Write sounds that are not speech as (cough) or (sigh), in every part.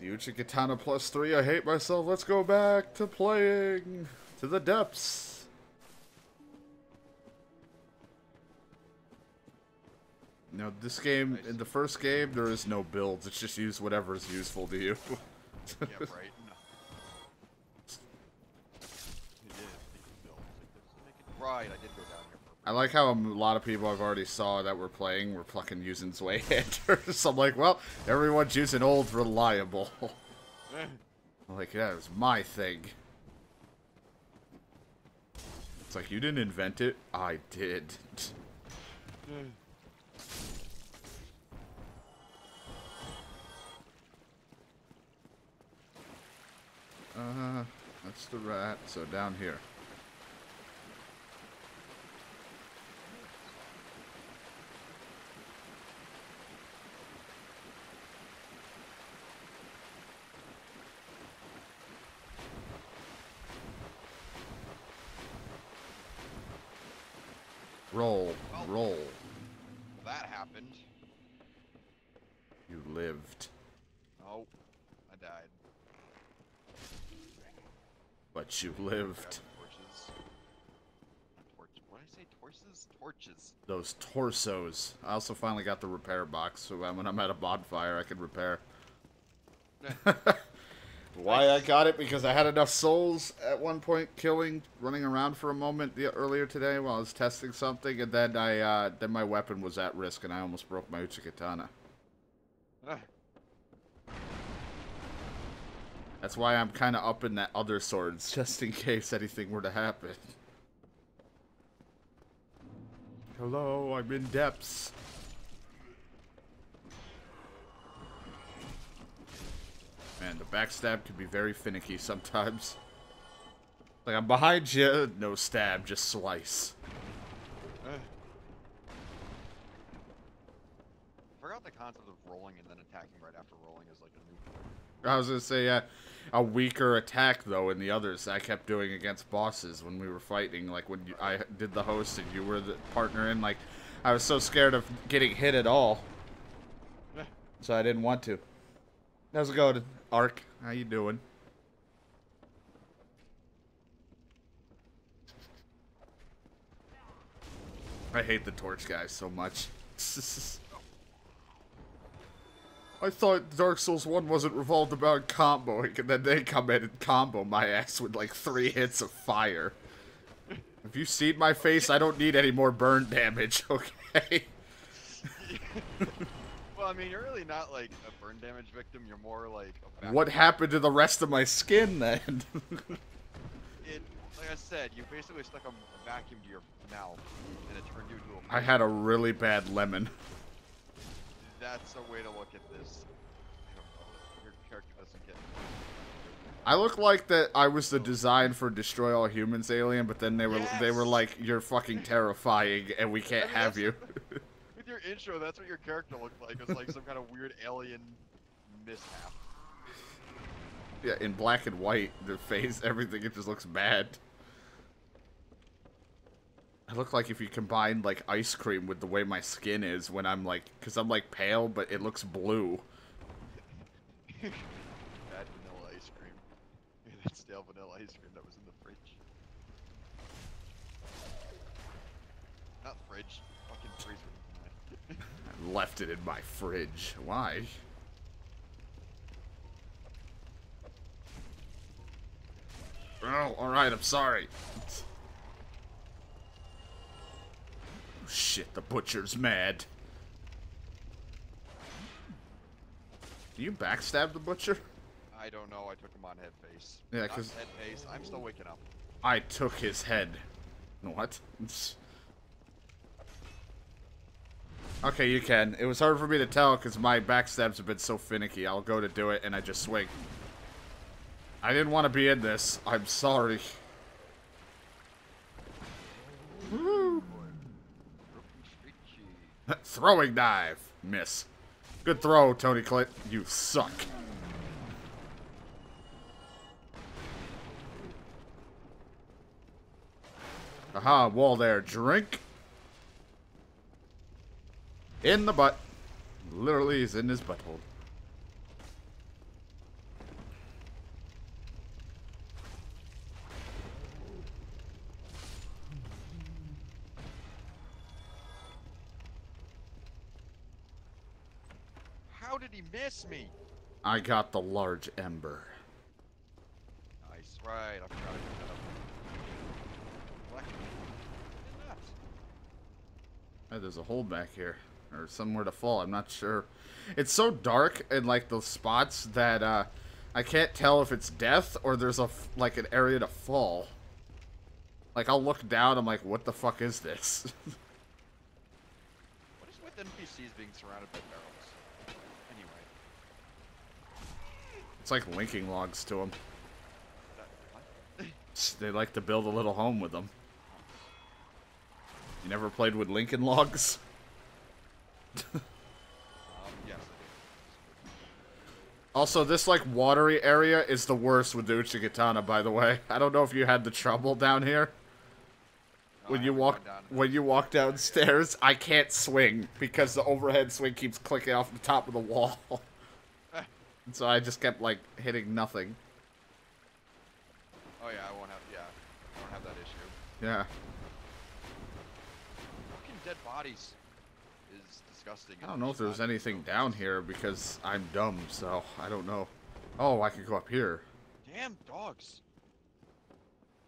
The Uchigatana plus three, I hate myself. Let's go back to playing to the depths. Now, this game, in the first game, there is no builds. It's just use whatever is useful to you. yeah, right. No. He did. He could build. Like, this will make it right. I did go down here for I like how a lot of people I've already saw that were playing were plucking using Zweihander. (laughs) so I'm like, well, everyone's using old reliable. I'm (laughs) like, yeah, it was my thing. It's like, you didn't invent it? I did. (laughs) Uh, that's the rat. So down here. Roll, Well- roll. That happened. You lived, Oh, I died. but you lived. torches. Torch. What did I say? Torches? Torches. Those torsos. I also finally got the repair box, so when I'm at a bonfire, I can repair. (laughs) (laughs) Why I got it? Because I had enough souls at one point, killing, running around for a moment the, earlier today while I was testing something, and then I uh, then my weapon was at risk, and I almost broke my Uchigatana. Ah, That's why I'm kind of up in that other swords, (laughs) just in case anything were to happen. Hello, I'm in depths. Man, the backstab can be very finicky sometimes. Like, I'm behind you, no stab, just slice. I Forgot the concept of rolling and then attacking right after rolling is like a new. I was gonna say, yeah, a weaker attack though in the others I kept doing against bosses when we were fighting. Like when you, I did the host and you were the partner in, like I was so scared of getting hit at all, so I didn't want to. How's it going, Ark? How you doing? I hate the torch guys so much. (laughs) I thought Dark Souls 1 wasn't revolved about comboing, and then they come in and combo my ass with like three hits of fire. Have you seen my face? I don't need any more burn damage, (laughs) okay? (laughs) I mean, you're really not like a burn damage victim. You're more like a What happened to the rest of my skin then? (laughs) It, like I said, you basically stuck a vacuum to your mouth, and it turned you into a. I had a really bad lemon. That's a way to look at this. I. Your character doesn't get. I look like that I was the oh. design for Destroy All Humans alien, but then they were they were like, You're fucking terrifying and we can't have you. (laughs) Your intro, that's what your character looked like. It was like some kind of weird alien mishap. Yeah, in black and white, the face, (laughs) everything, it just looks bad. I look like if you combine like ice cream with the way my skin is when I'm like, cause I'm like pale, but it looks blue. (laughs) Bad vanilla ice cream. that stale vanilla ice cream that was in the fridge. Not fridge. Left it in my fridge. Why? Oh, alright, I'm sorry. Oh, shit, the butcher's mad. Do you backstab the butcher? I don't know. I took him on head face. Yeah, Not 'cause- head face. I'm still waking up. I took his head. What? Okay, you can. It was hard for me to tell because my backstabs have been so finicky. I'll go to do it and I just swing. I didn't want to be in this. I'm sorry. (laughs) Throwing dive. Miss. Good throw, Tony Clint. You suck. Aha, wall there. Drink. In the butt. Literally, he's in his butthole. How did he miss me? I got the large ember. Nice, right. I forgot to pick up. Hey, there's a hole back here. Or somewhere to fall. I'm not sure. It's so dark in, like, those spots that, uh, I can't tell if it's death or there's a, f- like, an area to fall. Like, I'll look down, I'm like, what the fuck is this? (laughs) What is with NPCs being surrounded by barrels? Anyway. it's like linking logs to them. That. (laughs) They like to build a little home with them. You never played with Lincoln logs? Um, yes, I Also, this, like, watery area is the worst with the Uchigatana, by the way. I don't know if you had the trouble down here. When you walk when you walk downstairs, I can't swing because the overhead swing keeps clicking off the top of the wall. (laughs) And so I just kept, like, hitting nothing. Oh yeah, I won't have. Yeah, I won't have that issue. Yeah. Fucking dead bodies disgusting. I don't know if there's anything down here because I'm dumb, so I don't know. Oh, I could go up here. Damn dogs.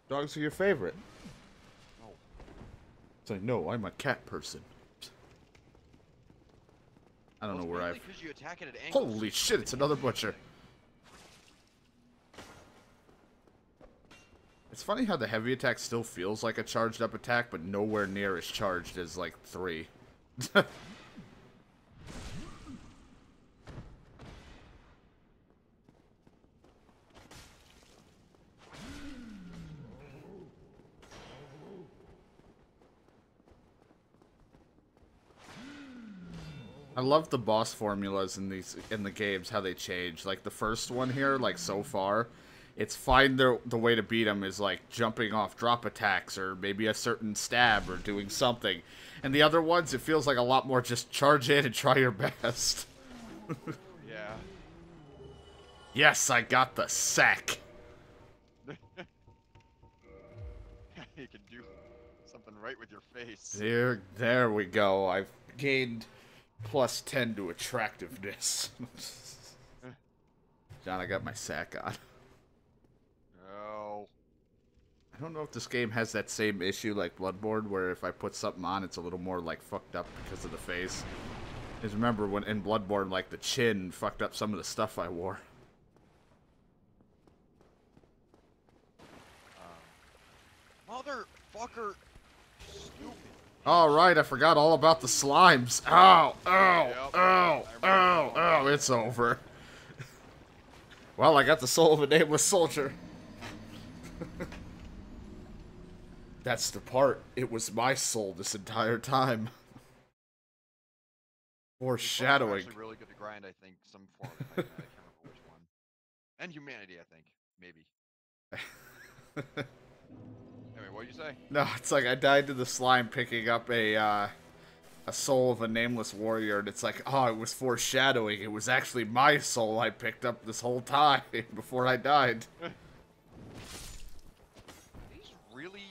Dogs are your favorite. No. It's like, no, I'm a cat person. I don't Well, know where I've... 'cause you attack it at angles. Holy shit, it's another butcher. It's funny how the heavy attack still feels like a charged up attack, but nowhere near as charged as, like, 3. (laughs) love the boss formulas in these in the games how they change. Like the first one here, like so far, it's find the the way to beat them is like jumping off drop attacks or maybe a certain stab or doing something. And the other ones, it feels like a lot more just charge in and try your (laughs) best. Yeah. yes, I got the sack. (laughs) you can do something right with your face. There, there we go. I've gained plus ten to attractiveness. (laughs) Jon, I got my sack on. I don't know if this game has that same issue like Bloodborne, where if I put something on, it's a little more like fucked up because of the face. Because remember when in Bloodborne, like the chin fucked up some of the stuff I wore. Um, motherfucker. Stupid. All right, I forgot all about the slimes. Ow, ow, Yep, ow, ow, that ow! It's over. (laughs) well, I got the soul of a nameless soldier. (laughs) That's the part. It was my soul this entire time. (laughs) Foreshadowing. Actually, really good to grind. I think some form. Of I can't remember which one. And humanity, I think, maybe. Anyway, what you say? No, it's like I died to the slime picking up a uh, a soul of a nameless warrior, and it's like, oh, it was foreshadowing. It was actually my soul I picked up this whole time (laughs) before I died. (laughs) These really,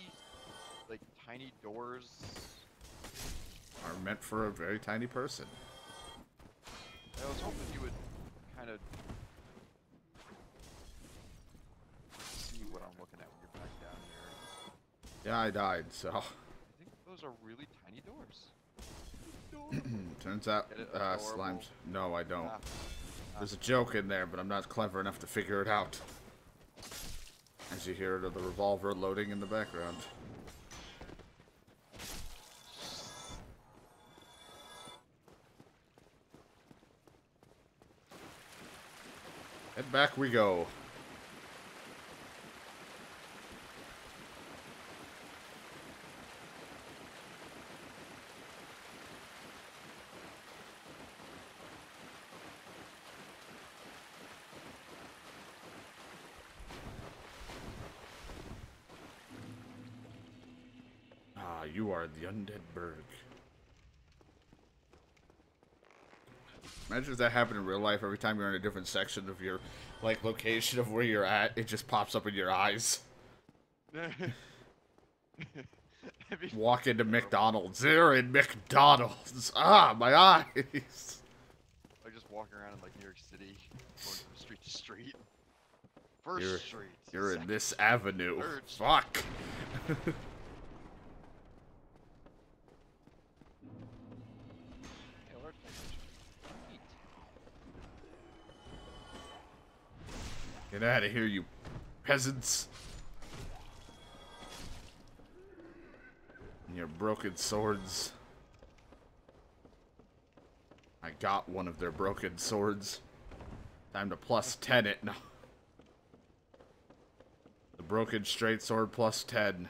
like, tiny doors. Are meant for a very tiny person. I was hoping you would kind of see what I'm looking at when you're back down here. Yeah, I died, so I (laughs) think those are really tiny doors. (clears throat) turns out uh, slimes. No, I don't. Ah, There's a joke in there, but I'm not clever enough to figure it out. As you hear the revolver loading in the background. And back we go. Ah, you are the Undead Burg. Imagine if that happened in real life. Every time you're in a different section of your, like, location of where you're at, it just pops up in your eyes. That'd (laughs) Walk into McDonald's. They're in McDonald's. Ah, my eyes. Like just walking around in like New York City, going from street to street. 1st You're- street. You're in this avenue. third street. Fuck. (laughs) Get out of here, you peasants. And your broken swords. I got one of their broken swords. Time to plus 10 it. The broken straight sword plus 10.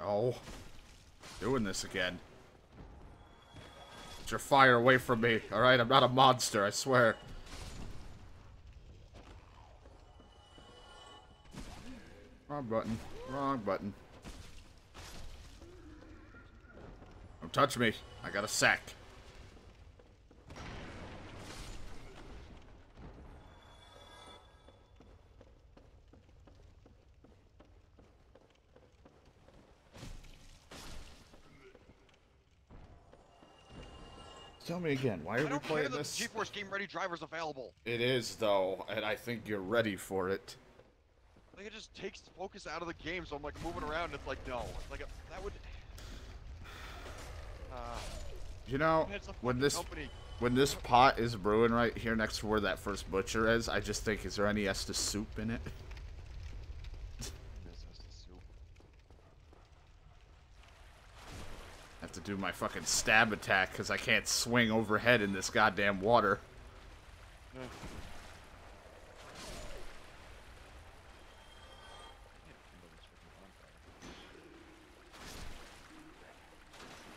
Oh. Doing this again. Get your fire away from me, alright? I'm not a monster, I swear. Wrong button. Wrong button. Don't touch me. I got a sack. Tell me again, why I are we don't care playing that this? GeForce Game Ready driver's available. It is, though, and I think you're ready for it. I think it just takes the focus out of the game, so I'm like moving around. And it's like no, like uh, that would. (sighs) Uh, You know, when this company. when this pot is brewing right here next to where that first butcher is, I just think, is there any Estus soup in it? (laughs) This has to soup. I have to do my fucking stab attack because I can't swing overhead in this goddamn water.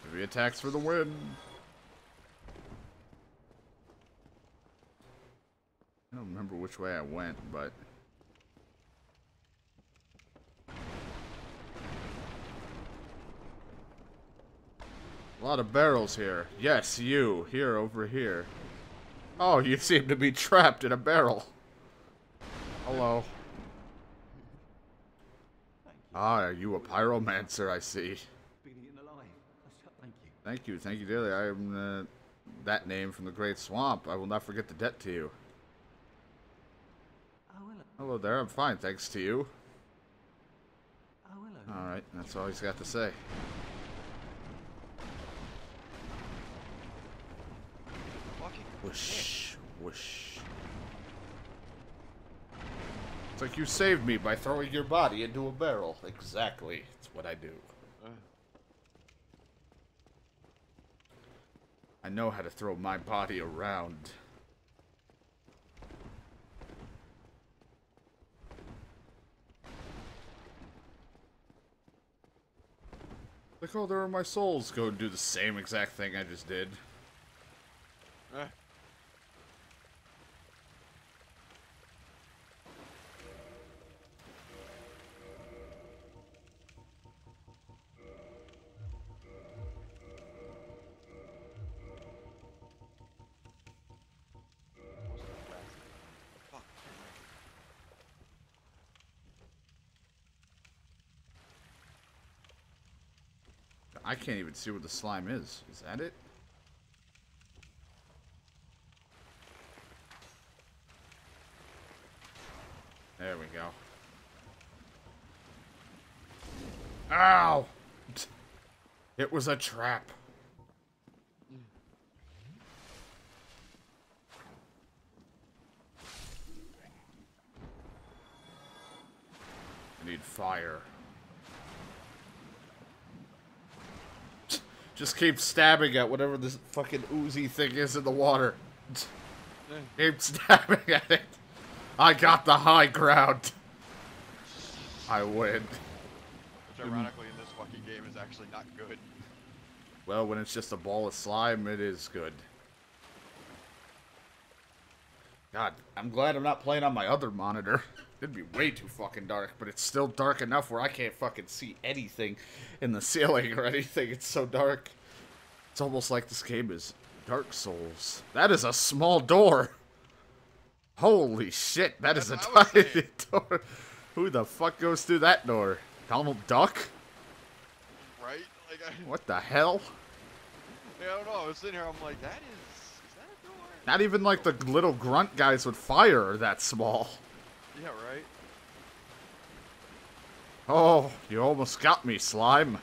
Heavy attacks for the win. I don't remember which way I went, but lot of barrels here. Yes, you here over here. Oh, you seem to be trapped in a barrel. Hello. Ah, are you a pyromancer? I see. Thank you. Thank you, dearly. I am uh, that name from the Great Swamp. I will not forget the debt to you. Hello. There, I'm fine, thanks to you. Alright, that's all he's got to say. Fucking Whoosh, whoosh. It's like you saved me by throwing your body into a barrel. Exactly. It's what I do. Uh, I know how to throw my body around. Like, oh, there are my souls. Go and do the same exact thing I just did. eh. I can't even see what the slime is. Is that it? There we go. Ow! (laughs) It was a trap. Just keep stabbing at whatever this fucking oozy thing is in the water. Keep stabbing at it. I got the high ground. I win. Which ironically in this fucking game is actually not good. Well, when it's just a ball of slime, it is good. God, I'm glad I'm not playing on my other monitor. It'd be way too fucking dark, but it's still dark enough where I can't fucking see anything in the ceiling or anything. It's so dark. It's almost like this game is Dark Souls. That is a small door. (laughs) Holy shit, that is That's a what I was tiny (laughs) door. Who the fuck goes through that door? Donald Duck? Right? Like, I, What the hell? (laughs) Yeah, I don't know. I was sitting here. I'm like, that is. Is that a door? Not even like the little grunt guys with fire are that small. Yeah, right. Oh, you almost got me, slime.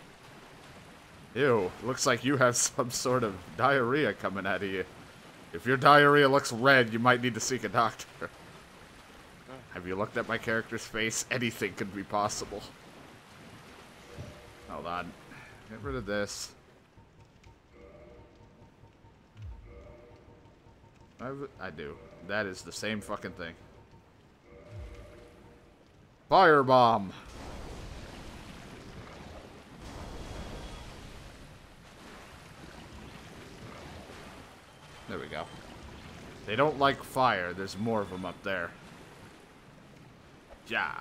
Ew, looks like you have (laughs) some sort of diarrhea coming out of you. If your diarrhea looks red, you might need to seek a doctor. Have you looked at my character's face? Anything could be possible. Hold on. Get rid of this. I, I do. That is the same fucking thing. Firebomb! There we go. They don't like fire. There's more of them up there. Yeah.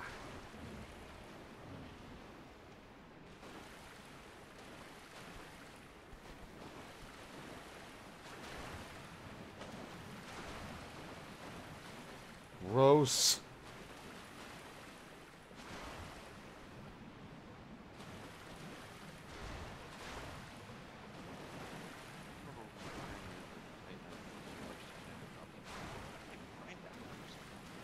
Gross.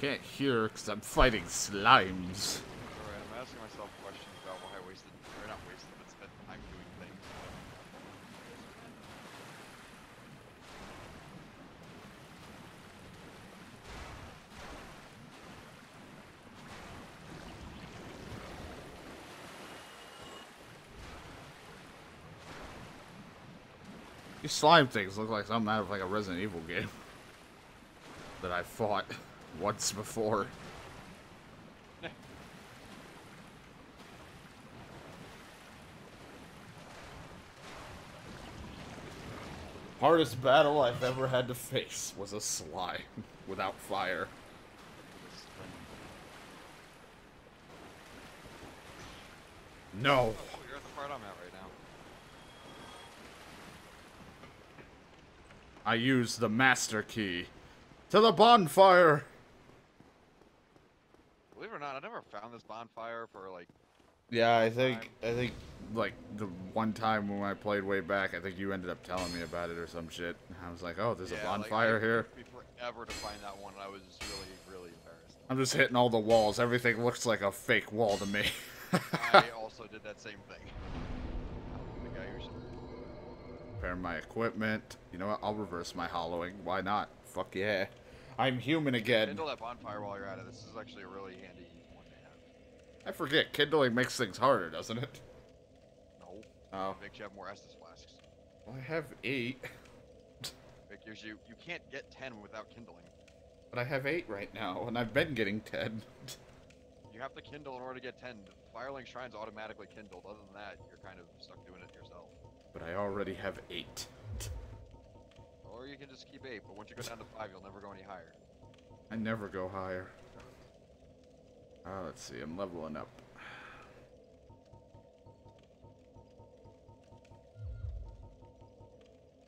Can't hear because I'm fighting slimes. Alright, I'm asking myself questions about why I wasted, or not wasted, but spent time doing things. These slime things look like something out of like a Resident Evil game (laughs) that I fought once before. Hardest battle I've ever had to face was a slime without fire. No. Oh, you're at the part I'm at right now. I use the master key. To the bonfire! Believe it or not, This bonfire for like. Yeah, I think I think like the one time when I played way back, I think you ended up telling me about it or some shit. I was like, "Oh, there's a yeah, like, bonfire I- here." It took me forever to find that one. and I was really, really embarrassed. I'm just hitting all the walls. Everything looks like a fake wall to me. (laughs) I (laughs) also did that same thing. I think I usually. Repair my equipment. You know what? I'll reverse my hollowing. Why not? Fuck yeah. I'm human again. Kindle that bonfire while you're at it. This is actually a really handy one to have. I forget. Kindling makes things harder, doesn't it? No. Oh. It makes you have more Estus flasks. Well, I have eight, It gives you. You can't get ten without kindling. but I have eight right now, and I've been getting ten. You have to kindle in order to get ten. Firelink shrines automatically kindled. Other than that, you're kind of stuck doing it yourself. But I already have eight. Or you can just keep eight, but once you go down to five, you'll never go any higher. I never go higher. Uh, let's see, I'm leveling up.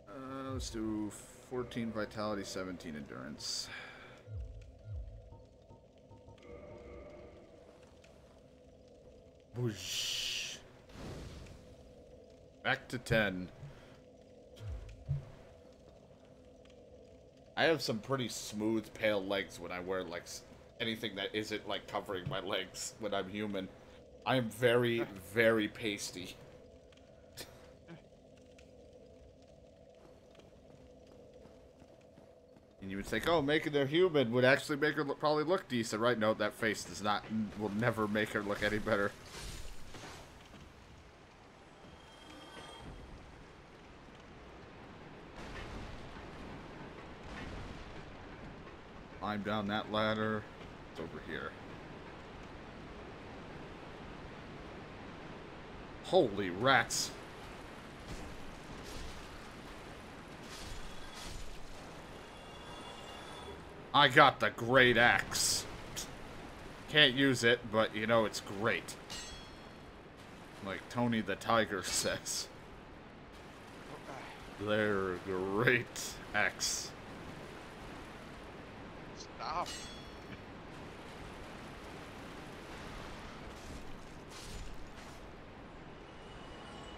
Uh, let's do 14 vitality, 17 endurance. Whoosh. Back to 10. I have some pretty smooth, pale legs when I wear like anything that isn't like covering my legs when I'm human. I am very, very pasty. And you would think, oh, making her human would actually make her look, probably look decent, right? No, that face does not, will never make her look any better. Climb down that ladder. It's over here. Holy rats. I got the great axe. Can't use it, but you know it's great. Like Tony the Tiger (laughs) says. They're great axe. Stop.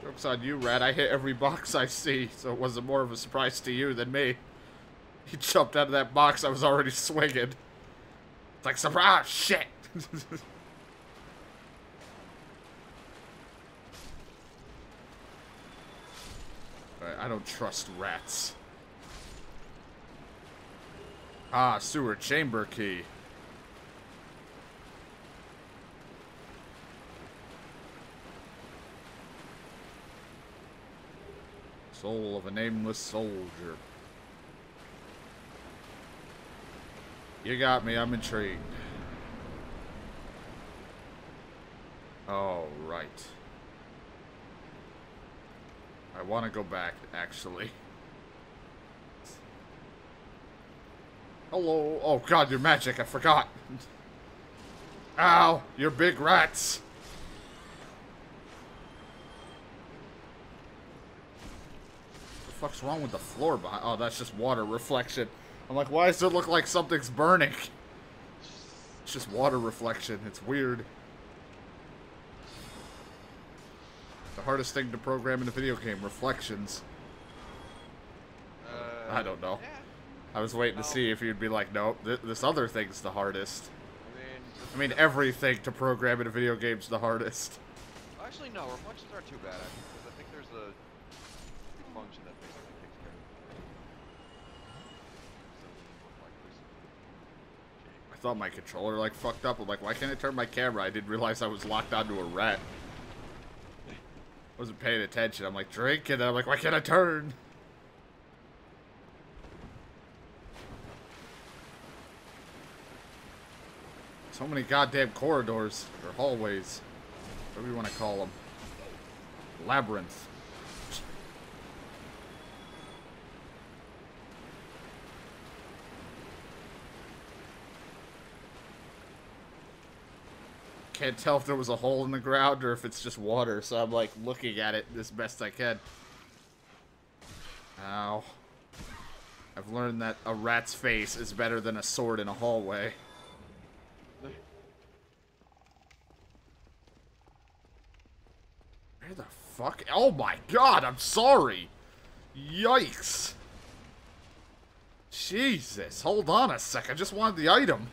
Joke's on you, Rat. I hit every box I see, so it wasn't more of a surprise to you than me. He jumped out of that box I was already swinging. It's like, surprise! Shit! (laughs) Alright, I don't trust rats. Ah, sewer chamber key. Soul of a nameless soldier. You got me, I'm intrigued. Oh, right. I want to go back, actually. Hello. Oh, God, you're magic. I forgot. Ow, you're big rats. What the fuck's wrong with the floor behind? Oh, that's just water reflection. I'm like, why does it look like something's burning? It's just water reflection. It's weird. The hardest thing to program in a video game, reflections. Uh, I don't know. Yeah. I was waiting to see if you'd be like, nope, th this other thing's the hardest. I mean, I mean, everything to program in a video game's the hardest. actually, no. Reflections aren't too bad. Actually, 'cause I think there's a function that basically takes care of. I thought my controller, like, fucked up. I'm like, why can't I turn my camera? I didn't realize I was locked onto a rat. Wasn't paying attention. I'm like, drink, and I'm like, why can't I turn? So many goddamn corridors, or hallways. Whatever you want to call them. Labyrinth. Can't tell if there was a hole in the ground or if it's just water, so I'm like looking at it as best I can. Ow. I've learned that a rat's face is better than a sword in a hallway. Where the fuck? Oh my god, I'm sorry! Yikes! Jesus, hold on a sec, I just wanted the item.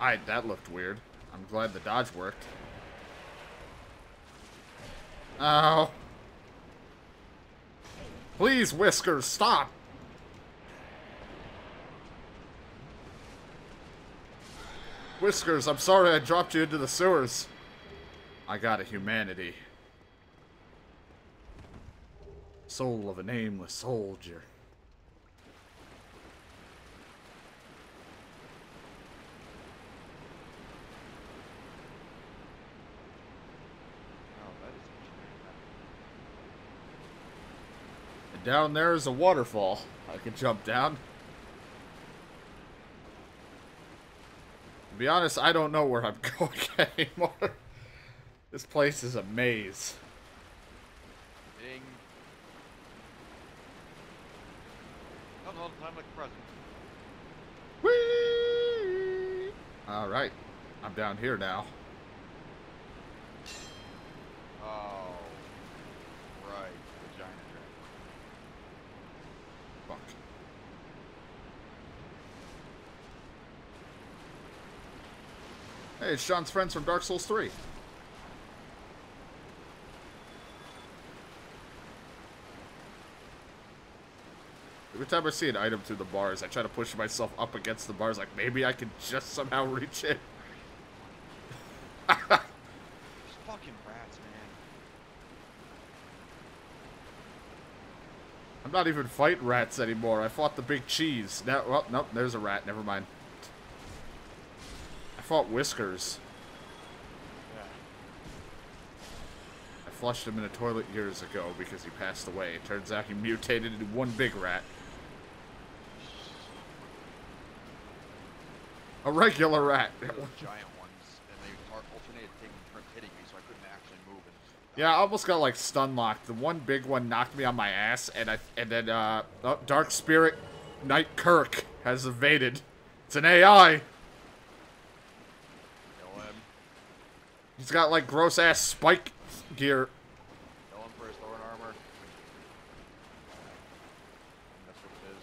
I that looked weird. I'm glad the dodge worked. Ow. Please, Whiskers, stop! Whiskers, I'm sorry I dropped you into the sewers. I got a humanity. Soul of a nameless soldier. Oh, that is interesting. And down there is a waterfall. I can jump down. To be honest, I don't know where I'm (laughs) going anymore. This place is a maze. Ding. All the time like present. Whee! Alright. I'm down here now. Oh. Right. Vagina dragon. Fuck. Hey, it's Jon's friends from Dark Souls 3. Every time I see an item through the bars, I try to push myself up against the bars, like maybe I can just somehow (laughs) reach it. These fucking rats, man. I'm not even fighting rats anymore. I fought the big cheese. Now, well, nope, there's a rat. Never mind. Fought Whiskers. Yeah. I flushed him in a toilet years ago because he passed away. It turns out he mutated into one big rat. A regular rat. Those giant ones, and they alternated taking turns hitting me, so I couldn't actually move. Yeah, I almost got like stun locked. The one big one knocked me on my ass, and I and then uh, oh, Dark Spirit Knight Kirk has evaded It's an AI. Kill him. He's got like gross ass spike gear. Him for his thorn armor. That's what it is.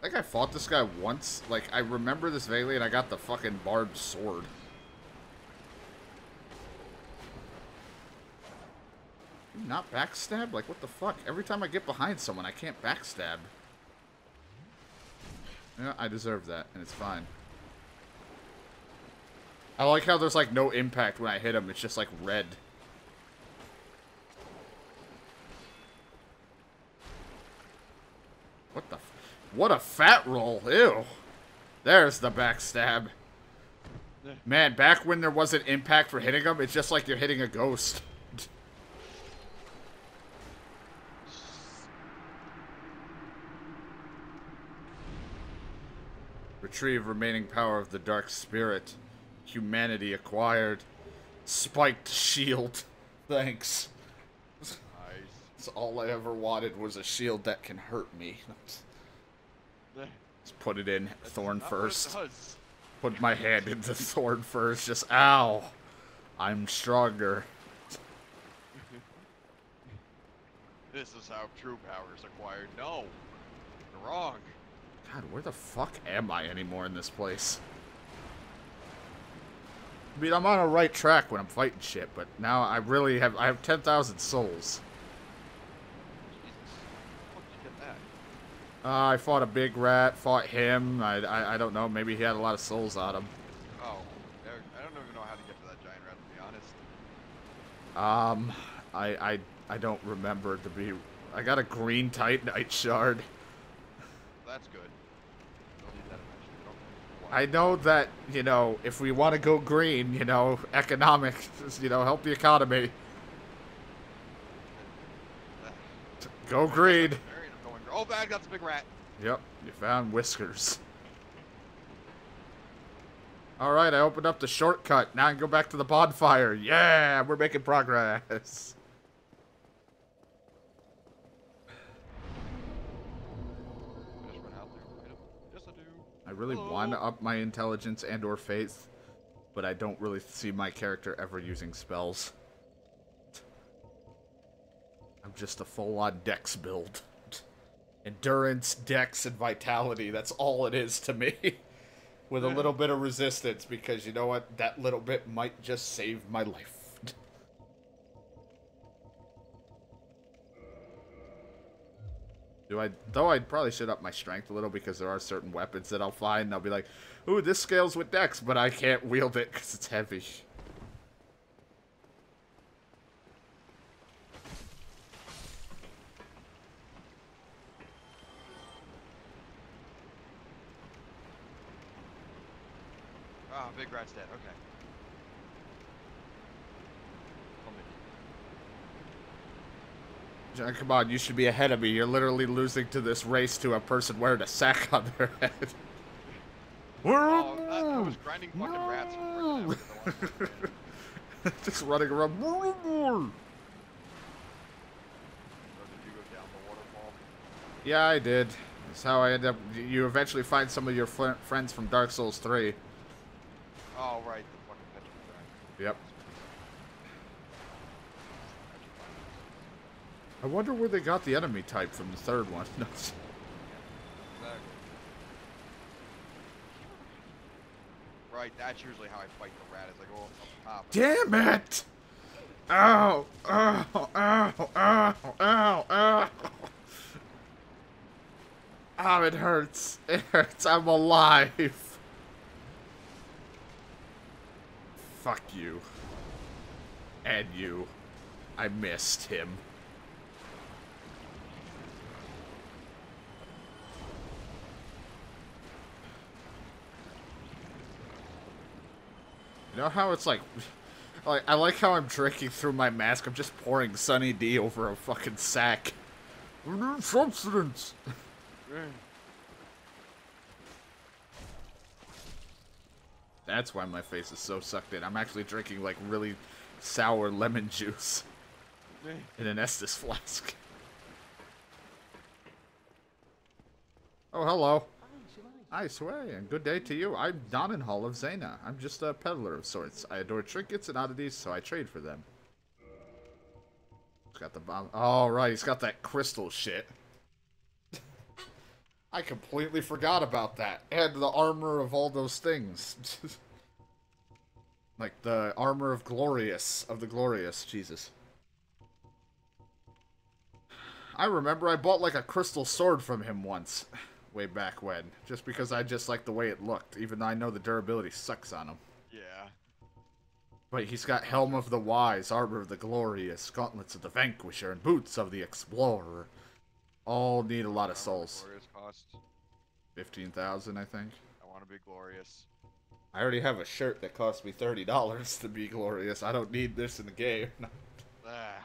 I think I fought this guy once. Like, I remember this vaguely, and I got the fucking barbed sword. Not backstab? Like, what the fuck? Every time I get behind someone, I can't backstab. Yeah, I deserve that, and it's fine. I like how there's, like, no impact when I hit him. It's just, like, red. What the... F what a fat roll. Ew. There's the backstab. Man, back when there wasn't impact for hitting him, it's just like you're hitting a ghost. (laughs) Retrieve remaining power of the Dark Spirit. Humanity acquired. Spiked shield. Thanks. Nice. That's all I ever wanted was a shield that can hurt me. Just put it in Thorn what it first. Put my hand into Thorn first. Just ow. I'm stronger. This is how true power is acquired. No. You're wrong. God, where the fuck am I anymore in this place? I mean, I'm on a right track when I'm fighting shit, but now I really have I have 10,000 souls. Jesus. How did you get that? Uh, I fought a big rat, fought him. I, I, I don't know, maybe he had a lot of souls on him. Oh. I don't even know how to get to that giant rat, to be honest. Um, I, I, I don't remember to be. I got a green Titanite shard. That's good. Don't need that eventually. Don't I know that, you know, if we want to go green, you know, economics, you know, help the economy. Go green. Oh, bad, got the big rat. Yep, you found whiskers. Alright, I opened up the shortcut. Now I can go back to the bonfire. Yeah, we're making progress. I just run out there. I don't- Yes, I do. I really want to up my intelligence and or faith, but I don't really see my character ever using spells. I'm just a full-on dex build. Endurance, dex, and vitality. That's all it is to me. (laughs) With a little bit of resistance, because you know what? That little bit might just save my life. Do I? Though I'd probably should up my strength a little because there are certain weapons that I'll find and I'll be like, "Ooh, this scales with Dex," but I can't wield it because it's heavy. Ah, big rat's dead. Okay. Come in. Jon, come on, you should be ahead of me. You're literally losing to this race to a person wearing a sack on their head. Oh, I, I was grinding fucking rats for freaking ever. I don't wanna- Just running around. Or did you go down the waterfall? Yeah, I did. That's how I end up. You eventually find some of your fl- friends from Dark Souls 3. Oh, right, the fucking petrified. Yep. I wonder where they got the enemy type from the third one. (laughs) Right, that's usually how I fight the rat, is I go up top. Damn it! Ow! Ow! Ow! Ow! Ow! Ow! Ow, it hurts. It hurts. I'm alive. Fuck you. And you. I missed him. You know how it's like, (sighs) like I like how I'm drinking through my mask. I'm just pouring Sunny D over a fucking sack. Substance. (laughs) That's why my face is so sucked in. I'm actually drinking like really sour lemon juice (laughs) in an Estus flask. Oh, hello. I swear, and good day to you. I'm Domhnall of Zena. I'm just a peddler of sorts. I adore trinkets and oddities, so I trade for them. He's got the bomb. Oh, right, he's got that crystal shit. (laughs) I completely forgot about that. And the armor of all those things. (laughs) like the armor of Glorious, of the Glorious, Jesus. I remember I bought like a crystal sword from him once way back when, just because I just liked the way it looked, even though I know the durability sucks on him. Yeah. But he's got Helm of the Wise, Armor of the Glorious, Gauntlets of the Vanquisher, and Boots of the Explorer. All need a lot of souls. Glorious cost. 15,000, I think. I want to be glorious. I already have a shirt that cost me $30 to be glorious. I don't need this in the game. (laughs) Ah,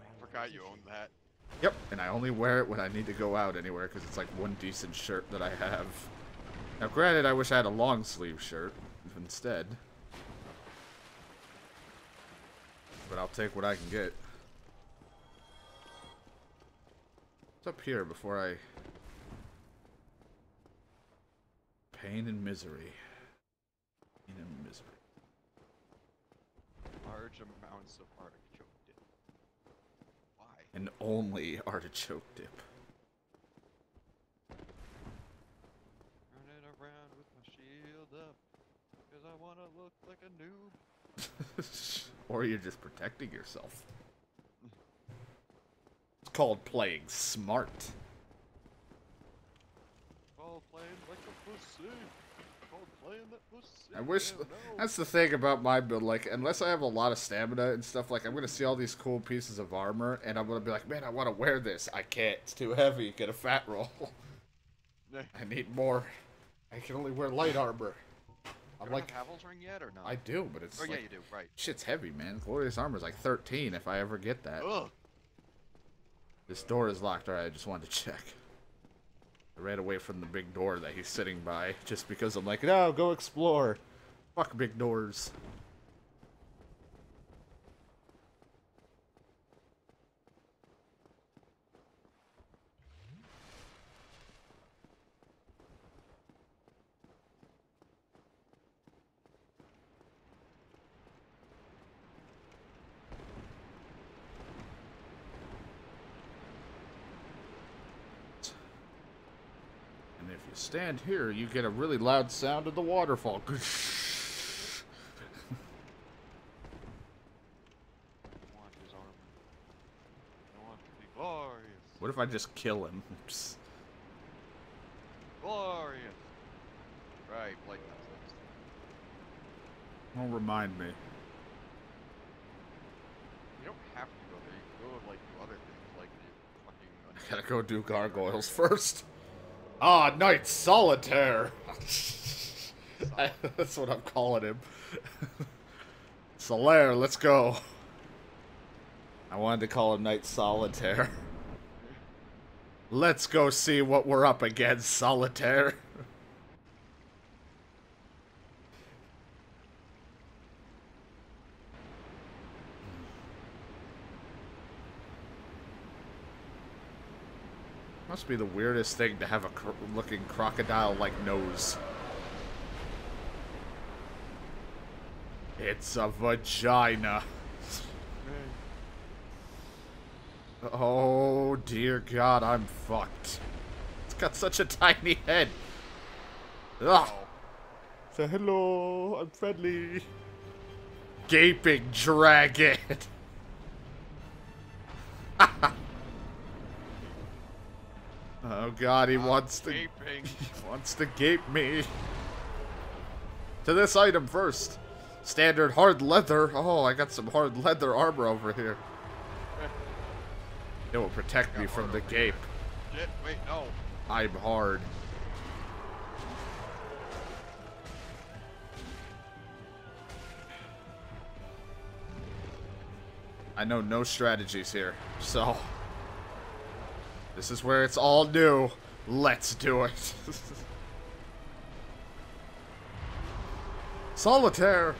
I forgot you owned that. Yep, and I only wear it when I need to go out anywhere because it's like one decent shirt that I have. Now, granted, I wish I had a long sleeve shirt instead. But I'll take what I can get. What's up here before I... Pain and misery. Pain and misery. Large amounts of artichoke dip. Why? And only artichoke dip. Running around with my shield up. Cause I wanna look like a noob. (laughs) or you're just protecting yourself. It's called playing smart. Playing like a pussy. Called playing that pussy. I wish that's the thing about my build. Like, unless I have a lot of stamina and stuff, like I'm gonna see all these cool pieces of armor, and I'm gonna be like, man, I want to wear this. I can't. It's too heavy. Get a fat roll. (laughs) I need more. I can only wear light armor. I'm like, have Havel's ring yet or no? I do, but it's Oh yeah, like, you do. Right. shit's heavy, man. Glorious armor's like 13 if I ever get that. Ugh. This door is locked. Alright, I just wanted to check. Ran away from the big door that he's sitting by just because I'm like, no, go explore. Fuck big doors. You stand here, you get a really loud sound of the waterfall. I want his armor. I want to be glorious. what if I just kill him? (laughs) Glorious. Right, like that's Don't remind me. You don't have to go there. You can go like do other things like the fucking. (laughs) Gotta go do gargoyles (laughs) first. Ah, Knight Solitaire! (laughs) That's what I'm calling him. (laughs) Solaire, let's go. I wanted to call him Knight Solitaire. (laughs) Let's go see what we're up against, Solitaire. Must be the weirdest thing to have a cr looking crocodile-like nose. It's a vagina. Oh dear God, I'm fucked. It's got such a tiny head. Ugh. Say hello, I'm friendly. Gaping dragon. (laughs) oh God, he wants to Gaping. (laughs) wants to gape me. To this item first. Standard hard leather. Oh, I got some hard leather armor over here. (laughs) It will protect me from the gape. Shit, wait, no. I'm hard. I know no strategies here, so (laughs) this is where it's all new. Let's do it. (laughs) Solitaire.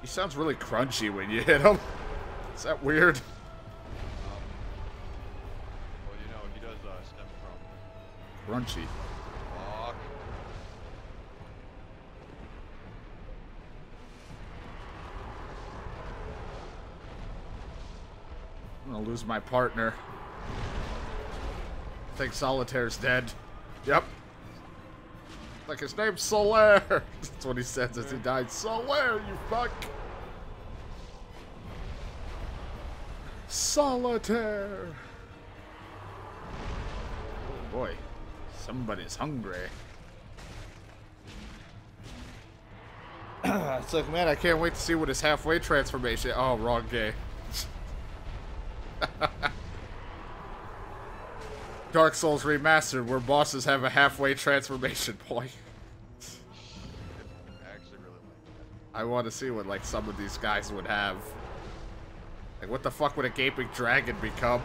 He sounds really crunchy when you hit him. Is that weird? Um, well, you know, he does uh, stem from. Crunchy. Fuck. I'm gonna lose my partner. I think Solitaire's dead. Yep. Like his name's Solaire. (laughs) That's what he says as he died. Solaire, you fuck. Solitaire. Oh boy. Somebody's hungry. (clears throat) it's like, man, I can't wait to see what his halfway transformation. Oh, wrong gay. Dark Souls Remastered, where bosses have a halfway transformation (laughs) point. I actually really like that. I want to see what like some of these guys would have. Like, what the fuck would a gaping dragon become?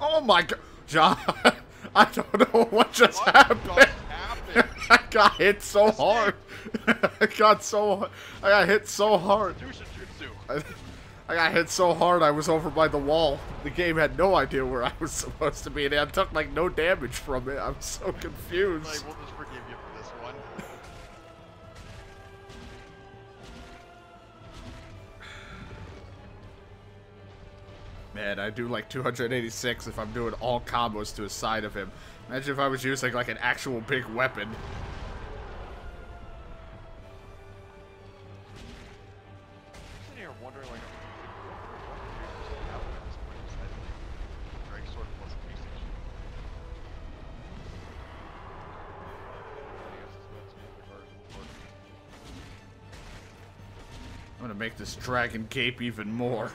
Oh my god, Jon! (laughs) I don't know what just What happened. I got hit so hard. (laughs) I got so I got hit so hard. I, I got hit so hard I was over by the wall. The game had no idea where I was (laughs) supposed to be, and I took like no damage from it. I'm so confused. Like, we'll just forgive you for this one. Man, I do like 286 if I'm doing all combos to a side of him. Imagine if I was using like an actual big weapon. This dragon gape even more.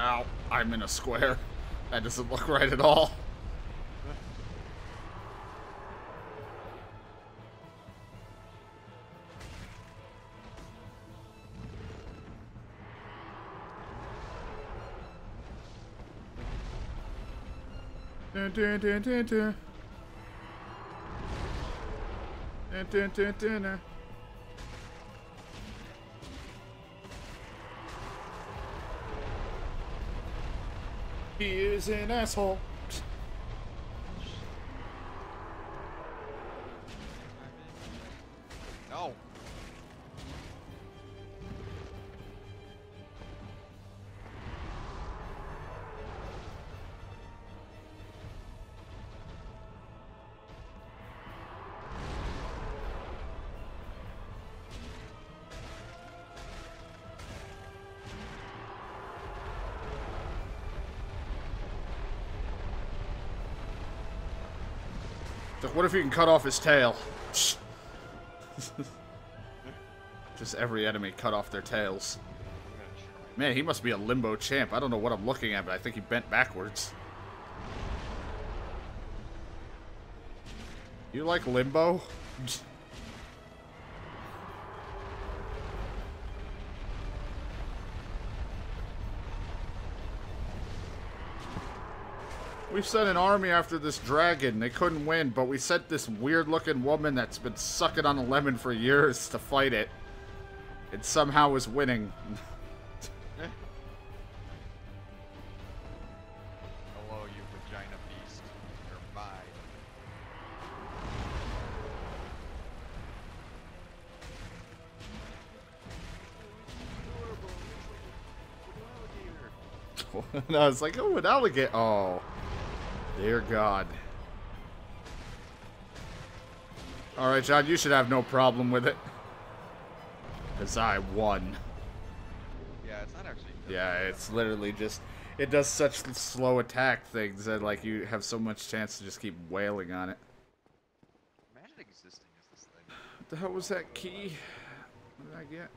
Ow! I'm in a square. That doesn't look right at all. Is an asshole. What if you can cut off his tail? (laughs) Just every enemy cut off their tails. I'm gonna try. Man, he must be a limbo champ. I don't know what I'm looking at, but I think he bent backwards. You like limbo? (laughs) We sent an army after this dragon. They couldn't win, but we sent this weird looking woman that's been sucking on a lemon for years to fight it. It somehow is winning. (laughs) Hello, you vagina beast. You're mine. (laughs) and I was like, oh, an alligator. Oh, dear God. All right, Jon, you should have no problem with it. Because I won. Yeah, it's not actually. Yeah, it's literally just... It does such slow attack things that, like, you have so much chance to just keep wailing on it. Imagine existing as this thing. What the hell was that key? What did I get?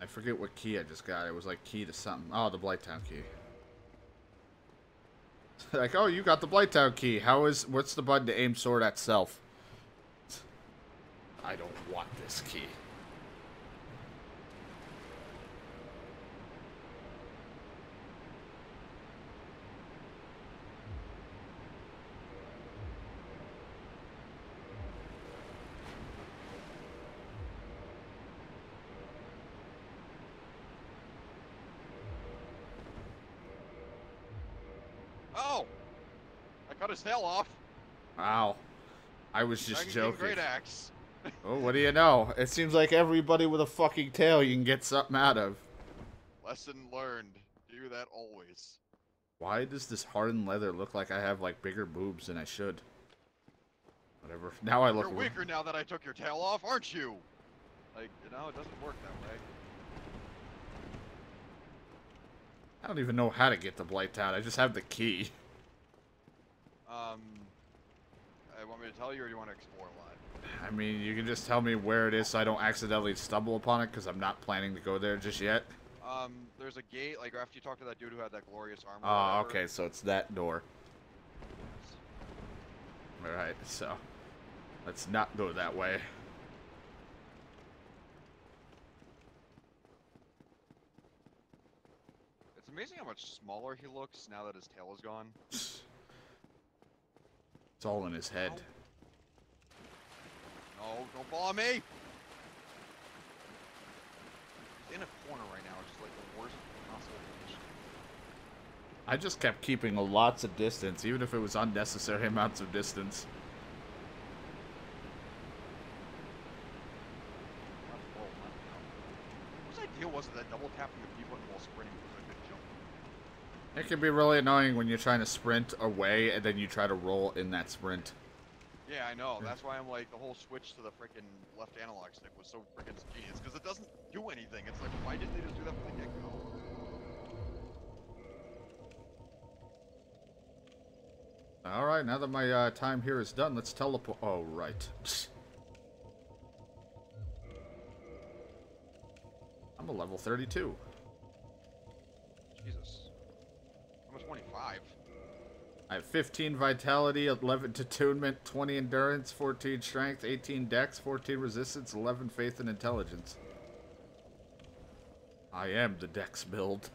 I forget what key I just got. It was like key to something. Oh, the Blighttown key. (laughs) like, oh, you got the Blighttown key. How is... What's the button to aim sword at self? (laughs) I don't want this key. Oh! I cut his tail off. Wow. I was just Dragon King joking. Great Axe. (laughs) Oh, what do you know? It seems like everybody with a fucking tail you can get something out of. Lesson learned. Do that always. Why does this hardened leather look like I have like bigger boobs than I should? Whatever. (laughs) Now I look. You're weaker now that I took your tail off, aren't you? Like, you know, it doesn't work that way. I don't even know how to get the blight out. I just have the key. (laughs) Um, I want me to tell you, or do you want to explore a lot? I mean, you can just tell me where it is so I don't accidentally stumble upon it because I'm not planning to go there just yet. Um, there's a gate, like after you talk to that dude who had that glorious armor. or Oh, okay, so it's that door. Alright, so let's not go that way. It's amazing how much smaller he looks now that his tail is gone. (laughs) It's all in his head. No, don't follow me! He's in a corner right now, which is like the worst possible position. I just kept keeping lots of distance, even if it was unnecessary (laughs) amounts of distance. Not full, not now. Whose idea was it that double tapping the B button while sprinting was a good jump? It can be really annoying when you're trying to sprint away and then you try to roll in that sprint. Yeah, I know. That's why I'm like, the whole switch to the freaking left analog stick was so freaking genius, because it doesn't do anything. It's like, why didn't they just do that from the get-go? Alright, now that my uh, time here is done, let's teleport. Oh, right. (laughs) I'm a level 32. Jesus. I'm 25. I have 15 vitality, 11 attunement, 20 endurance, 14 strength, 18 dex, 14 resistance, 11 faith and intelligence. I am the dex build.